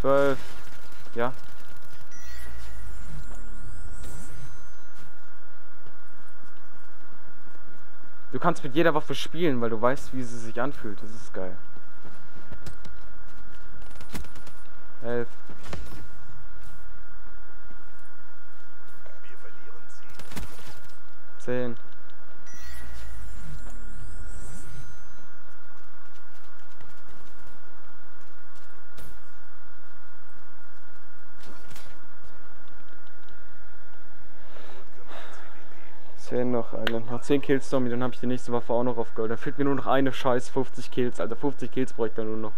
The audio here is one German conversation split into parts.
Zwölf. Ja. Du kannst mit jeder Waffe spielen, weil du weißt, wie sie sich anfühlt. Das ist geil. Elf. Wir verlieren Ziel. Zehn. Zehn noch, Alter. Noch 10 Kills, Tommy, dann habe ich die nächste Waffe auch noch auf Gold. Dann fehlt mir nur noch eine scheiß 50 Kills, Alter. 50 Kills brauche ich dann nur noch.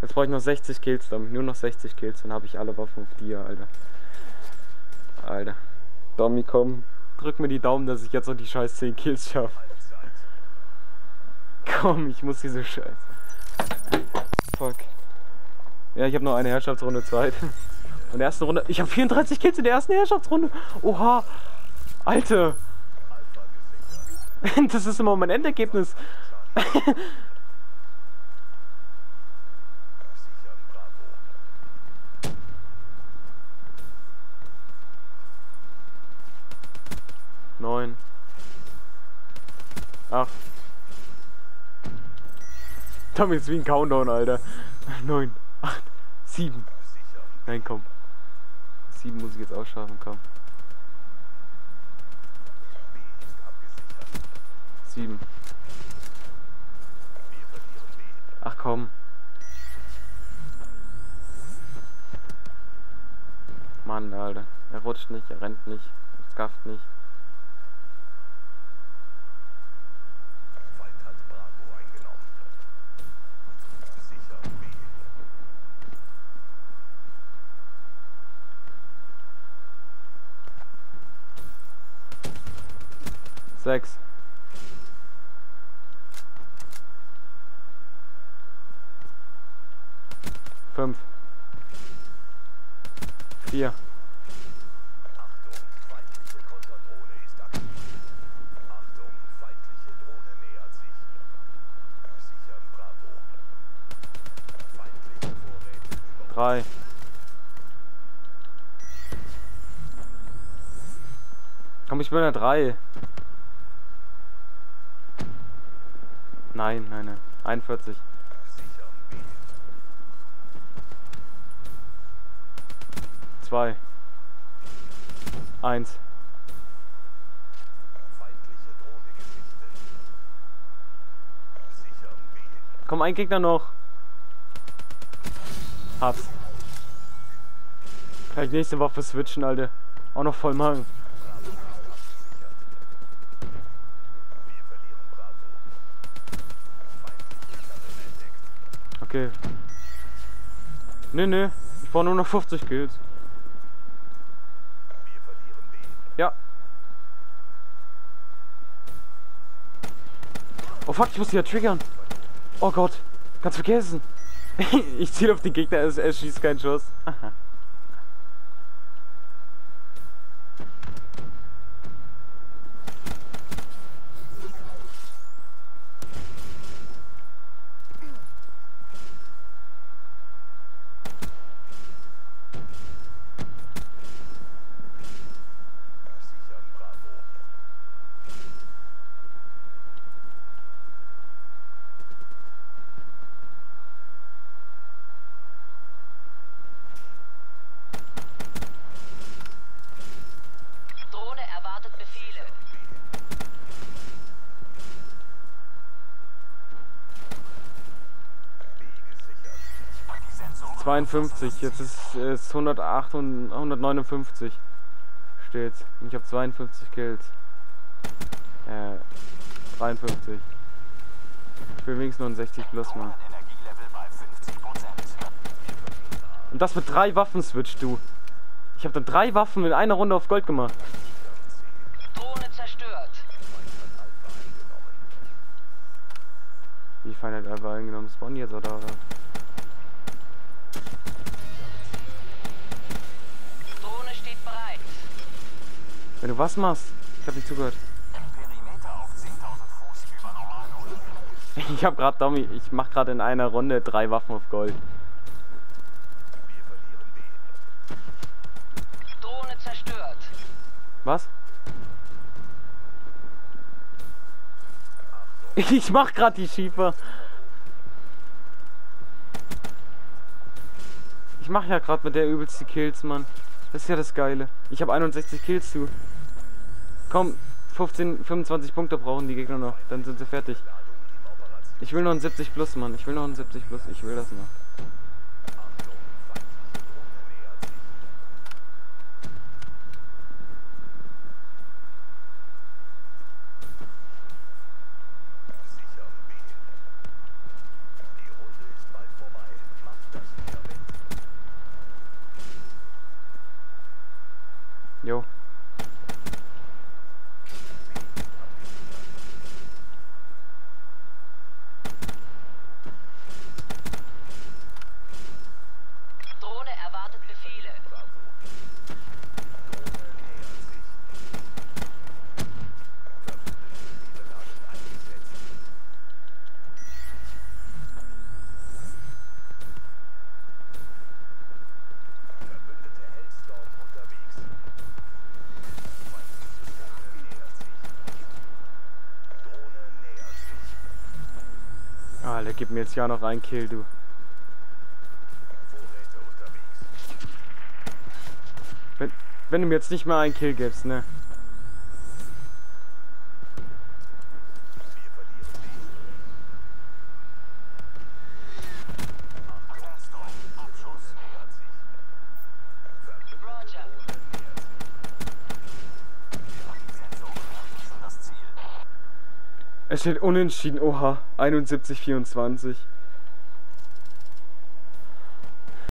Jetzt brauche ich noch 60 Kills, Tommy. Nur noch 60 Kills, dann habe ich alle Waffen auf dir, Alter. Alter. Tommy, komm. Drück mir die Daumen, dass ich jetzt noch die scheiß 10 Kills schaffe. Komm, ich muss diese Scheiße. Fuck. Ja, ich habe noch eine Herrschaftsrunde Zeit. Und erste Runde. Ich habe 34 Kills in der ersten Herrschaftsrunde. Oha. Alter. Das ist immer mein Endergebnis. Neun. Acht. Tommy ist wie ein Countdown, Alter. Neun. Acht. Sieben. Nein, komm. Sieben muss ich jetzt auch schaffen, komm. 7. Ach komm. Mann, Alter. Er rutscht nicht, er rennt nicht, er skafft nicht. Sechs. Vorräte über Drei. Komm, ich bin ja drei. Nein, nein, nein. 41. Zwei. Eins. Komm, ein Gegner noch. Hab's. Kann ich nächste Waffe switchen, Alter. Auch noch voll machen. Okay. Nö, nö. Ich brauche nur noch 50 Kills. Wir verlieren B. Ja. Oh fuck, ich muss die ja triggern. Oh Gott. Ganz vergessen. ich ziele auf den Gegner, er, er schießt keinen Schuss. 52, jetzt ist es 108 und 159 steht's. Und ich habe 52 Kills. Äh, 53. Ich will wenigstens nur ein 60 plus machen. Energielevel bei 50 Und das mit drei Waffen switcht du. Ich habe dann drei Waffen in einer Runde auf Gold gemacht. Drohne zerstört. Alpha. Die Feinheit einfach eingenommen. Spawn jetzt oder was? Wenn du was machst? Ich hab nicht zugehört. Ich hab grad Dummy, ich mach grad in einer Runde drei Waffen auf Gold. Drohne zerstört. Was? Ich mach grad die Schiefer. Ich mach ja grad mit der übelste Kills, Mann. Das ist ja das Geile. Ich habe 61 Kills zu. Komm, 15, 25 Punkte brauchen die Gegner noch. Dann sind sie fertig. Ich will noch ein 70 plus, Mann. Ich will noch ein 70 plus. Ich will das noch. Alter, gib mir jetzt ja noch einen Kill, du. Wenn, wenn du mir jetzt nicht mal einen Kill gibst, ne? Wir verlieren B. Achtung, Abschuss nähert sich. Verbündete Roger. Drohne nähert sich. Die Sensoren erschießen das Ziel. Es steht unentschieden. Oha, 71, 24.